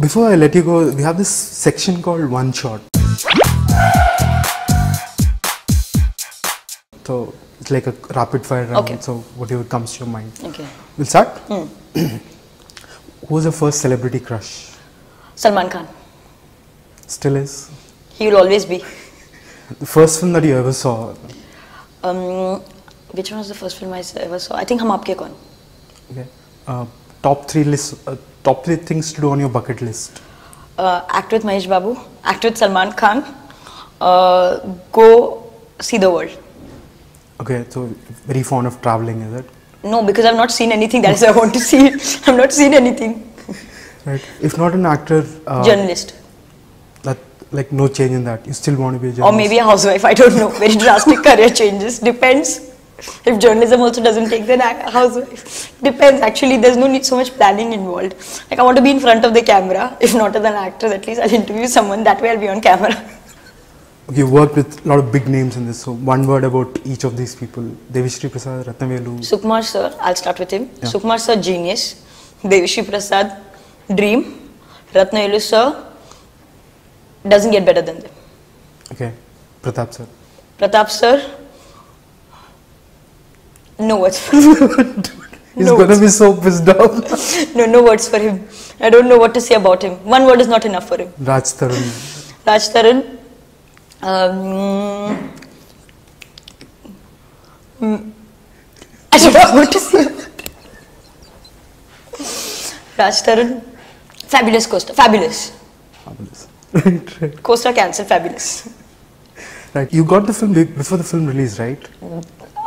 before I let you go, we have this section called one shot. So it's like a rapid fire round. Okay. So whatever comes to your mind. Okay. We'll start. Who was your first celebrity crush? Salman Khan. Still is. He will always be. The first film that you ever saw. Um, which one was the first film I ever saw? I think Hum Aapke Kaun. Okay. Uh, top three list. Uh, top three things to do on your bucket list. Uh, act with Mahesh Babu. Act with Salman Khan. Uh, go see the world. Okay. So very fond of traveling, is it? No, because I've not seen anything. That is I want to see. I've not seen anything. Right. If not an actor. Uh, Journalist. That like no change in that. You still want to be a journalist. Or maybe a housewife. I don't know. Very drastic career changes. Depends. If journalism also doesn't take, then housewife. Depends. Actually, there's no need so much planning involved. Like I want to be in front of the camera. If not as an actor, at least I'll interview someone. That way I'll be on camera. You've worked with a lot of big names in this. So one word about each of these people: Devi Sri Prasad, Ratnavelu. Sukumar sir, I'll start with him. Yeah. Sukumar sir, genius. Devi Sri Prasad, dream. Ratnavelu sir, doesn't get better than them. Okay. Pratap sir. Pratap sir, no words for him. He's No gonna be so pissed off. No, no words for him. I don't know what to say about him. One word is not enough for him. Raj Tarun. Raj Tarun, um, mm, I don't know what to say. Raj Tarun, fabulous Costa, fabulous. Fabulous. right, right. Costa cancel, fabulous. Right. You got the film before the film release, right?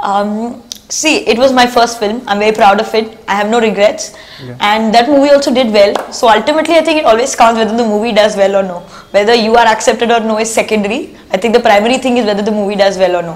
Um, see, it was my first film. I'm very proud of it. I have no regrets. Yeah. And that movie also did well. So ultimately, I think it always counts whether the movie does well or no. Whether you are accepted or no is secondary. I think the primary thing is whether the movie does well or no.